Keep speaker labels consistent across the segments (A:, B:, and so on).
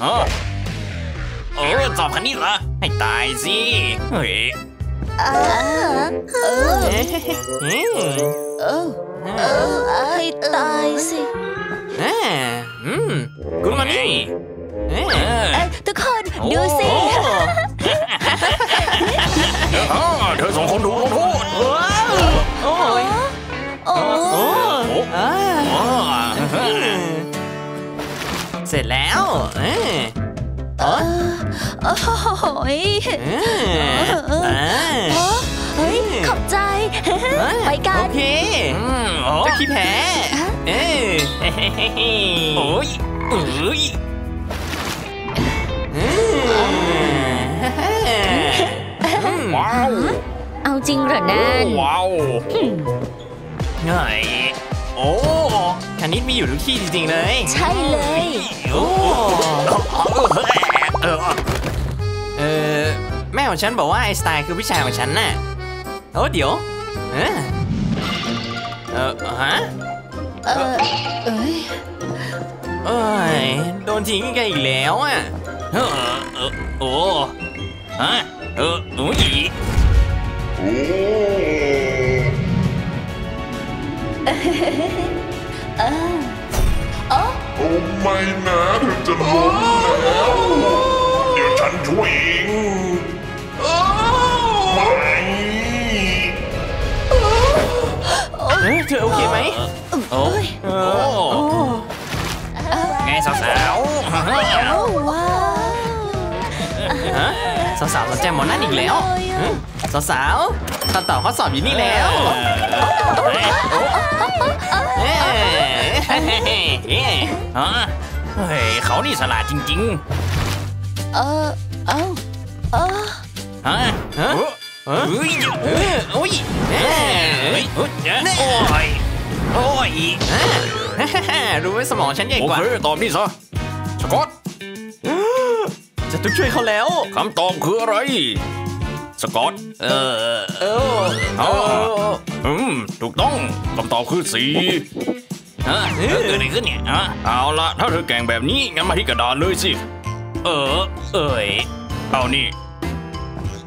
A: เออเออสอบคันนี้เหรอ ให้ตายสิ เฮ้ย
B: เออเออ
C: เอ๊ะอืม
B: เออเออให้ตายสิ
C: อ่าอืมคุณมานี่เอ๊ะ
A: เออ
B: เอ้ยทุกคนดูสิ
A: เอ๊ะ
B: เออโอ้ย
C: เฮ้
B: ย ขอบใจ ไปกัน
C: โอเค
A: โอ้
C: เจะขี้แพ้เอ๊ะ
A: โอ้ยเอ้ยว้าว
B: เอาจริงเหรอนั่น
A: ว้าวเฮ้ยโอ้
C: คณิตมีอยู่ทุกที่จริงๆเลย
B: ใช่เลย
A: โอ้เออ
C: เออแม่ของฉันบอกว่าไอน์สไตล์คือพี่ชายของฉันน่ะโอ้เดี๋ยวเออเออฮะ
B: เออเอ้ย
C: เอ้ยโดนทิ้งกันอีกแล้วอะ
A: เออเออโอ้ฮะเออโอ้ย
B: เออโอ้
D: โอ้ไม่นะเธอจะล้มแล้ว เดี๋ยวฉันช่วยเองไม่
C: เออเธอโอเคไหม
A: โอ้
C: เอ
A: โอ้
C: อ
A: ไงสาวๆ
B: โอ้ว้าว
C: ฮะสาวๆสนใจหมอนั่นอีกแล้วฮะ สาวๆคำตอบข้อสอบอยู่นี่แล้วเฮ้
A: ยเขานี่สลาดจริงๆ
B: เออเอ้าเออ
A: ฮะ
C: ฮะ
A: เฮ้ย
C: โอ้ยเฮ้
A: ยโอ้ยโอ้ย
C: รู้ไหมสมองฉันใหญ่
A: ก
C: ว่าโอ
A: เคตอบนี่ซะสกอต
C: จะต้องช่วยเขาแล้ว
A: คำตอบคืออะไร สกอต เออ
C: เออ
A: อ๋ออืม ถูกต้องคำตอบคือสีฮะเกิดอะไรขึ้นเนี่ยฮะเอาละถ้าเธอแกล้งแบบนี้ งั้นมาที่กระดานเลยสิ เออ เอ้ยเอานี่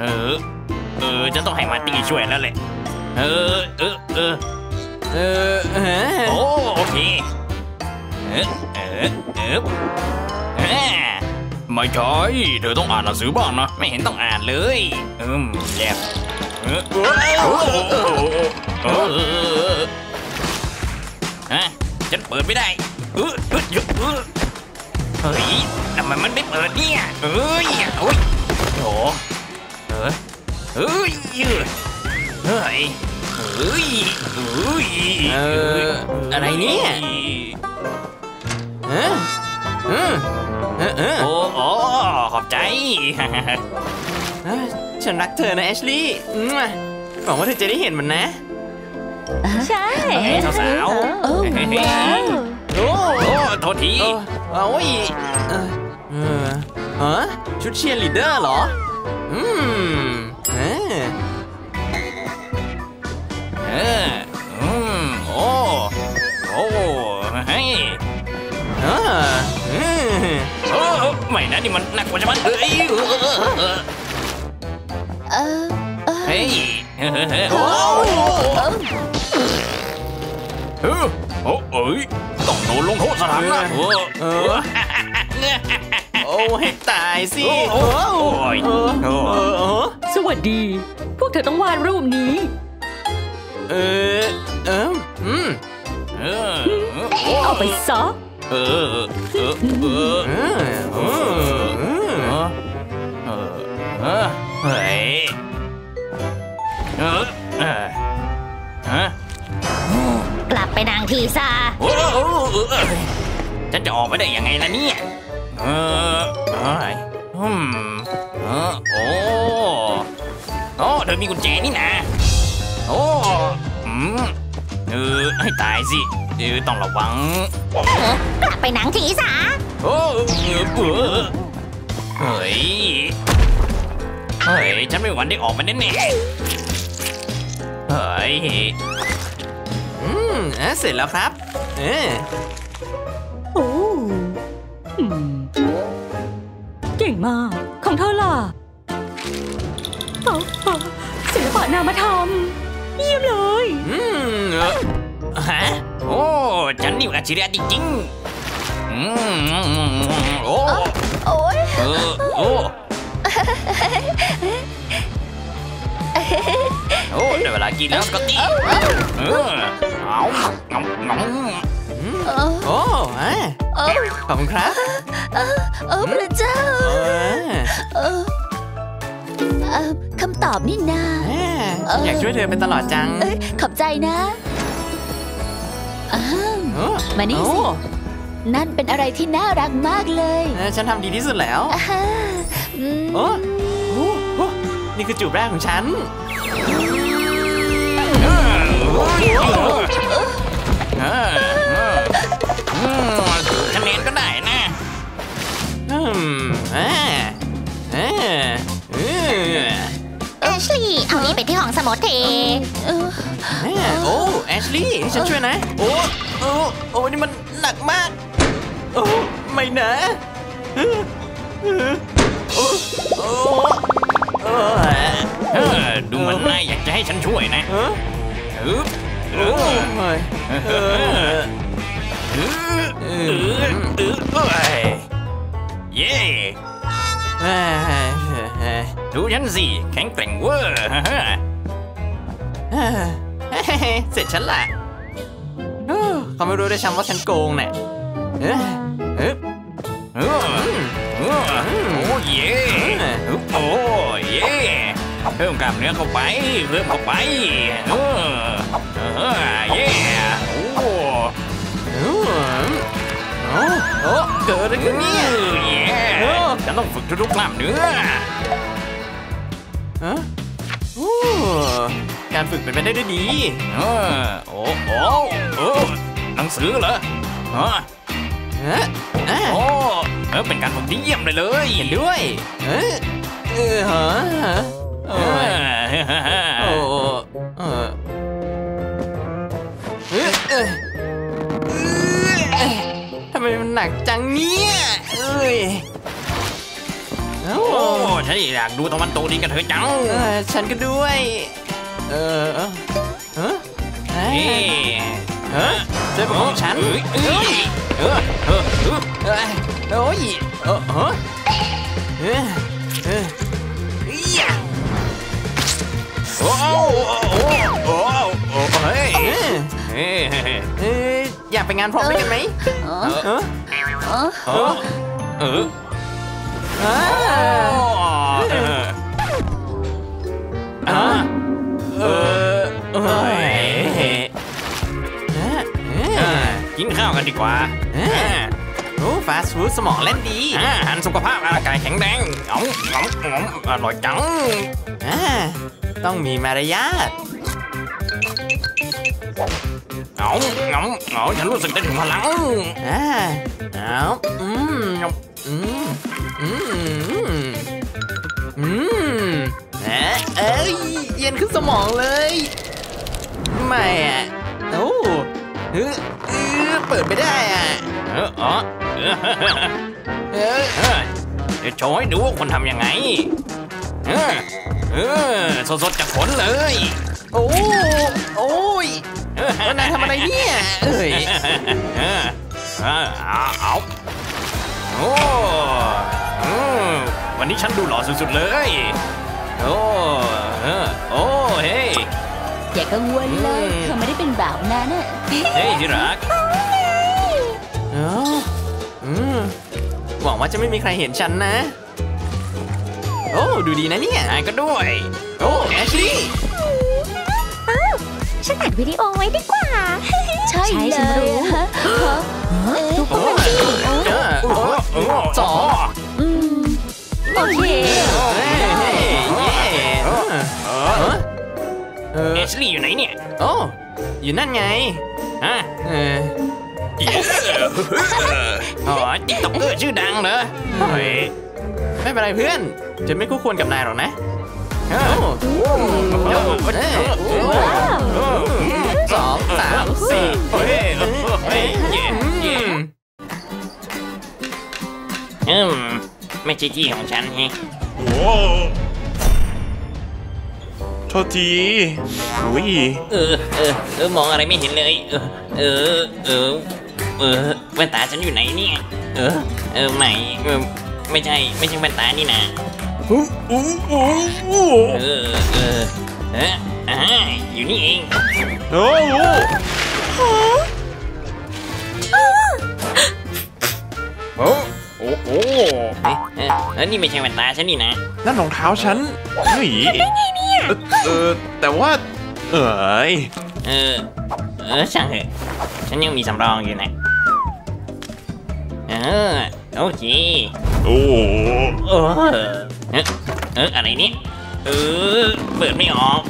A: เออ เออจะต้องให้มาร์ตี้ช่วยแล้วแหละ เออ เออ เออ
C: เออเออ
A: โอ้โอเค เออ เออ เออเออ ไม่ใช่เธอต้องอ่านหนังสือบ้างนะ ไม่เห็นต้องอ่านเลย อืมแย่เออเออเออเออเออฮะฉันเปิดไม่ได้เออเออเออเฮ้ยทำไมมันไม่เปิดเนี่ยเอ้ยโอ้ยโอ้เออเฮ้ยเฮ้ยเฮ้ยเฮ้ย
C: เอออะไรเนี่ยเอ
A: โอ้โอ้ขอบใจ
C: เออฉันรักเธอนะแอชลี่อืมหวังว่าเธอจะได้เห็นมันนะ
B: ใช่
A: เฮ้ยสาวๆ
B: โอ้ว้าว
C: โอ้
A: โอ้โทษที
C: เออเอาโอ้ยเออเออฮะชุดเชียร์ลีดเดอร์เหรอ อืม
A: ม่นะนี่มันหนักกว่าจะมันเอ้ยเออเออเออ
B: เออเออ
A: เฮ้ยเออเออ
C: โอ้
A: เออโอ้เอ้ยต้องโดนลงโทษสถานนะโอ้
C: เออโอ้ให้ตายสิ
A: โอ้ย
C: เออเออเออ
E: สวัสดี พวกเธอต้องวาดรูปนี้
C: เออเอออืม
A: เออ
E: เอาไปซะ
A: เออเออเออเออ
C: เออเฮ้
A: ยเออเออฮะ
B: กลับไปนางทีซา
A: ฉันจะออกไปได้ยังไงล่ะเนี่ยเออเอ้ยอืมเออโอ้โอ้เธอมีกุญแจนี่นะโอ้อืมเออให้ตายสิ เออต้องระวัง
B: กลับไปนางทีซา
A: โอ้เออเออเฮ้ยเฮ้ยฉันไม่หวันได้ออกมาแน่ๆเฮ้ย
C: อืมอะเสร็จแล้วครับเออ
E: โอ้อืมมาก ของเธอล่ะเอ้าเอ้าศิลปะนามธรรมเยี่ยมเลย
C: อืมเออ ฮะ
A: โอ้ฉันนี่อัจฉริยะจริงๆอืมโอ้
B: โอ้ย
A: เออโอ้โอ้ได้เวลากินแล้วสกอตตี้เออเอางำงำ
B: เออ
C: โอ้ฮะ
B: เออ
C: ขอบคุณครับ
B: เออพระเจ้า
C: เออ
B: เออเออคำตอบนี่นา
C: แม่อยากช่วยเธอเป็นตลอดจัง
B: เอ้ยขอบใจนะอ้าว
C: โอ้
B: มานี่สิ
C: โอ้
B: นั่นเป็นอะไรที่น่ารักมากเลย
C: เออฉันทำดีที่สุดแล้ว
B: อ่าฮะอืม
C: โอ้โอ้โอ้นี่คือจูบแรกของฉัน
A: เออเอออืมคะแนนก็ได้นะ
C: อืมอ่า เอา
F: นี่ไปที่ห้องสมุดที
B: เออ
C: อ่าโอ้แอชลี่ให้ฉันช่วยนะ โอ้โอ้โอ้นี่มันหนักมาก โอ้ไม่นะเออเออโอ้โอ้โอ้
A: เออดูเหมือนนายอยากจะให้ฉันช่วยนะ
C: เออ
A: เออเอ
C: โอ้
A: อ
C: ยเออ
A: เออเออเออเอ้ยเย่
C: เอ้ยเอ้ย
A: ดูฉันสิ แข็งแกร่งเวอร์
C: เสร็จฉันละเขาไม่รู้ได้วยซ้ำว่าฉันโกงเนี่ย
A: โอ้เย่โอ้เย่เพิ่มกล้ามเนื้อเข้าไป เพิ่มเข้าไปเออเย่โอ้
C: โอ้โอ้โอ้เกิดอะไรขึ้นเนี่ย
A: ฉันต้องฝึกทุกๆกล้ามเนื้อ
C: ฮะโอ้การฝึกเป็นไปได้ด้วยดี
A: เออโอ้โอ้โอ้หนังสือเหรอฮะ
C: เอ๊ะเอ๊ะ
A: โอ้เออเป็นการฝึกที่เยี่ยมเลยเลย
C: เห็นด้วยเอ๊ะเออฮะ
A: เอ
C: โอ้ย
A: อ
C: โอ้เออเอ๊ะเอ๊ะเอ๊ะทำไมมันหนักจังเนี่ยเอ้ย โอ้
A: โอ้ฉันอยากดูตะวันตกดินกันเถอะจัง
C: เออฉันก็ด้วย เออเออเออเฮ้ย
A: เอ๊ะ
C: เออเจอของฉัน
A: เอ้ยเอ้ยเออเออเออ
C: เอ้ยโอ้ยเออฮะเออเออเอี๊ยะ
A: โอ้โอ้โอ้โอ้โอ้เฮ้ย
C: เออ
A: เฮ้ย
C: เอออยากไปงานพร้อมด้วยกันไหม
A: เออเออเออ กินข้าวกันดีกว่า
C: เออโอ้ฟาสต์ฟู้ดสมองเล่นดี
A: อาหารสุขภาพร่างกายแข็งแรงงอมงอมงอมอร่อยจัง
C: ต้องมีมารยาท
A: งองอมงอมฉันรู้สึกได้ถึงพลัง
C: อ่าเอาอืมอืม อืมอืมเอ๊ะเอ้ยเย็นขึ้นสมองเลยไม่อะโอ้เออเปิดไม่ได้อะ
A: เอออ๋อเออ
C: เออ
A: เออเดี๋ยวโชว์ให้ดูว่าคนทำยังไงเออเออสดๆจากผลเลย
C: โอ้โอ้ย
A: เออ
C: แล้นายทำอะไรเนี่ยเอ้ย
A: เออเอาเอาโอ้เออ วันนี้ฉันดูหล่อสุดๆเลย โอ้เออโอ้เฮ้ย
B: อย่ากังวลเลย
A: อืม
B: เธอไม่ได้เป็นแบบนั้นน่ะ
A: เฮ้ยที่รัก
C: เอออืมหวังว่าจะไม่มีใครเห็นฉันนะ โอ้ดูดีนะเนี่ย
A: นายก็ด้วย
C: โอ้แอชลี่
F: ฉันอัดวิดีโอไว้ดีกว่า
B: ใช่
F: ใช่
B: เล
F: ฉันรู้
B: ยฮะฮะเอ๊ะ
C: โอ้เออ
A: โอ้โหโอ้โห
C: สอง
B: อืม โอเค
C: เฮ้ยเอเช
A: ลี่อยู่ไหนเนี่ย
C: โอ้อยู่นั่นไง
A: ฮะ
C: เออ
A: อ๋อติ๊กต็อกเกอร์ชื่อดังเหรอเฮ้ย
C: ไม่เป็นไรเพื่อน จะไม่คู่ควรกับนายหรอกนะ
A: เอ
C: โอ้
A: อ
C: เอ้ยสองสามสี่
A: เฮ้ยเฮ้ยเย้เย้
C: อืม
A: อืม
G: ไม่ใช่ที่ของฉันไง
H: โอ้โทษทีอุ้ย
G: เออเออเออมองอะไรไม่เห็นเลย เออ เออ เออ เออแว่นตาฉันอยู่ไหนเนี่ย เออ เออไม่เออไม่ใช่ไม่ใช่แว่นตานี่นะ
H: อู้อู้อู้อู้
G: เออเออเอออ่าอยู่นี่เอง
H: โอ้โห
A: โอ้ โอ้โอ้
G: เอ๊ะเออเออนี่ไม่ใช่แว่นตาฉันนี่นะ
H: นั่นรองเท้าฉันเฮ้ยเออเออแต่ว่า เอ้ย
G: เออเออช่างเถอะฉันยังมีสำรองอยู่นะเออโอเค
H: โอ้โห
G: เออเออเอออะไรเนี่ยเออเปิดไม่ออก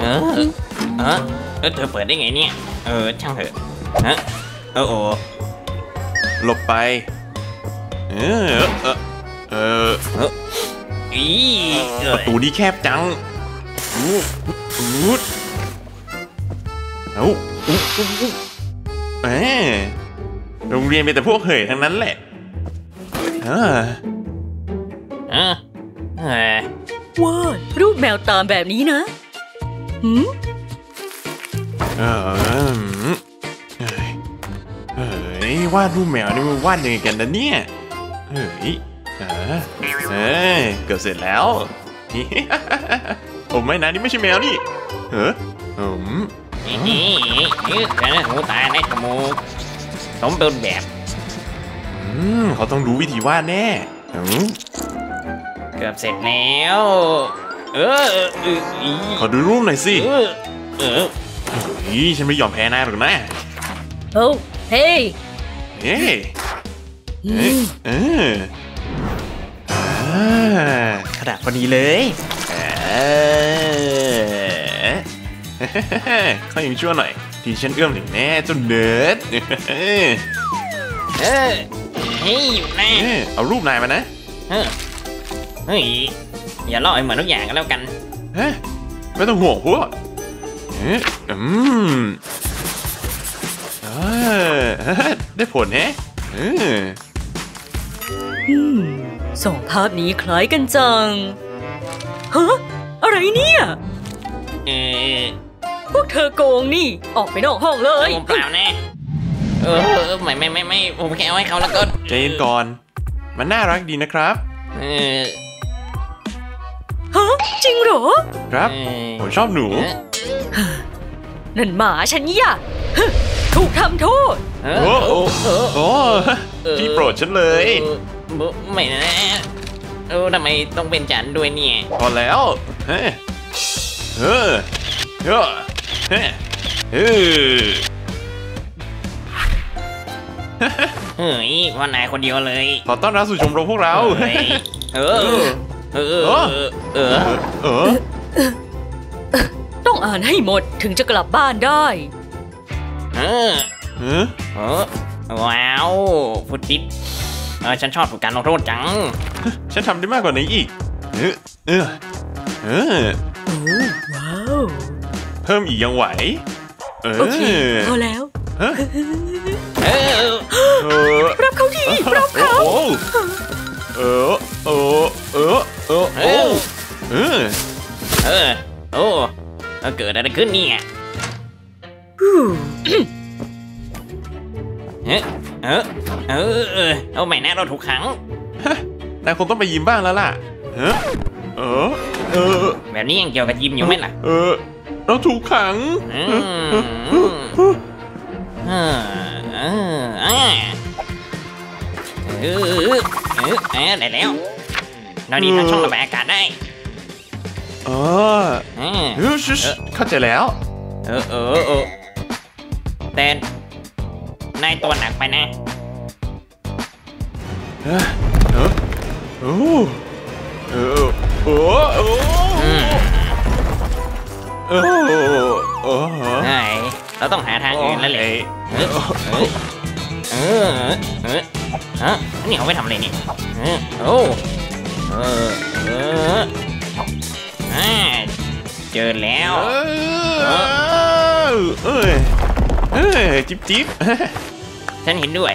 G: เออเออเออเธอเปิดได้ไงเนี่ยเออช่างเถอะเออเออโอ้
H: หลบไป เออเออเออ
G: อี
H: ประตูนี้แคบจังอู้อู้เอ้าอู้อู้อู้เอ้โรงเรียนเป็นแต่พวกเหยทั้งนั้นแหละเออ
G: เออเออ
E: วารูปแมวตามแบบนี้นะหืม
H: เออเฮ้ยวาดรูปแมวนี่มันวาดยังไงกันนะเนี่ย เฮ้ยเออเฮ้ยเกือบเสร็จแล้วผมไม่นะนี่ไม่ใช่แมวนี่เอออืม
G: นี่นี่นี่หูตาในจมูกสมบูรณ์แบบ
H: อืมเขาต้องรู้วิธีวาดแน่
G: เกือบเสร็จแล้ว เออเออ
H: ขอดูรูปหน่อยสิ
G: เออ
H: นี่ฉันไม่ยอมแพ้นายหรอกนะ
E: โอ้เฮ้ย
H: เฮ้ย เออขนาดพอดีเลยเขายังชั่วหน่อย ที่ฉันเอื้อมถึงแน่จนเนิร์ดเออ
G: เออเฮ้ยอยู่แนะ
H: เอารูปนายมานะ
G: เฮ้ยอย่าล่อให้เหมือนทุกอย่างกันแล้วกัน
H: เฮ้ยไม่ต้องห่วงพวกเอ๊ะอืมได้ผลแฮะ
E: สองภาพนี้คล้ายกันจัง ฮะ อะไรเนี่ย
G: เออ
E: พวกเธอโกงนี่ ออกไปนอกห้องเล
G: เอยอผมเปล่านะเออเออไม่ไม่ไม่ไม่ผมแค่เอาให้เขาแล้วก็
H: ใจเย็นก่อน มันน่ารักดีนะครับ
G: เออ
E: ฮะ จริงเหรอ
H: ครับ
G: เออ
H: ผมชอบหนู
G: เออ
E: นั่นหมาฉันอย่าฮะถูกทำโทษ
G: เอ
H: โอ้
G: อ
H: โอ้
G: เออ
H: โอ้พี่โปรดฉันเลย
G: เออ บุไม่นะเออทำไมต้องเป็นฉันด้วยเนี่ย
H: พอแล้ว เฮ้ยเออเออเฮ้ยเออ
G: เฮ้ยว่านายคนเดียวเลย
H: ขอต้อนรับสู่ชมรมพวกเรา
G: เฮ้ยเออเออ เออ เออ
H: เออ
E: ต้องอ่านให้หมดถึงจะกลับบ้านได้
G: เออ
H: เออ
G: เออว้าวฟุตดิด เออฉันชอบถูกการลงโทษจัง
H: ฉันทำได้มากกว่านี้อีก เออเออเออ
E: โอ้ว้าว
H: เพิ่มอีกยังไหว เออ
E: โอเคพอแล้ว
H: เออ
G: เออ
H: เออ
E: รับเขาทีรับเขา
H: โอ้เออ เออ เออ เออ
G: เอ
H: โอ้
G: อ
H: เออ
G: เออ โอ้เออเกิดอะไรขึ้นเนี่ยเออเออ เออเออเอาใหม่นะเราถูกขัง
H: นายคงต้องไปยิ้มบ้างแล้วล่ะเออเออเออ
G: แบบนี้ยังเกี่ยวกับยิมอยู่ไหมล่ะ
H: เออ เราถูกขัง
G: อืมเออเออเออเออเออเออได้แล้วเราดีทางช่องระบายอากาศได้
H: เออ
G: เออ
H: เออชิชเข้าใจแล้ว
G: เออเออเออแต่นายตัวหนักไปนะ
H: เออเออโอ้เรา
G: ต้องหาทางอื่นแล้วแหละเออเออเออฮะนี่เขาไปทำอะไรนี่โอ้เออเออเจอแล้ว
H: เออเอ้ยเอ้ยจิ๊บจิ๊บ
G: ฉันเห็นด้วย